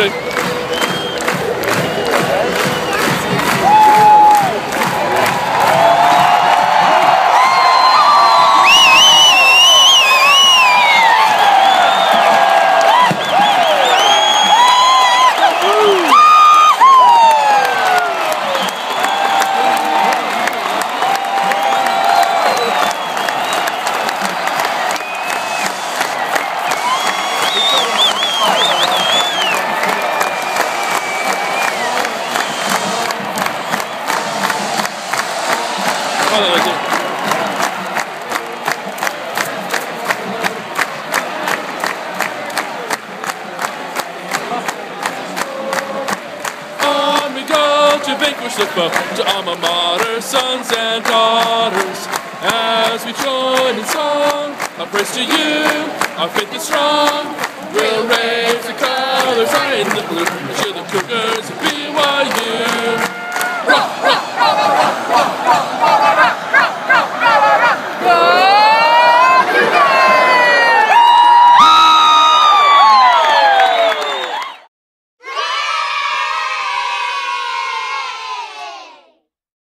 soon. Call it like to vanquish the foe, to alma mater, sons and daughters. As we join in song, our praise to you, our faith is strong. We'll raise the colors high in the blue.